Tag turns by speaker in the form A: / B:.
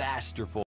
A: Masterful.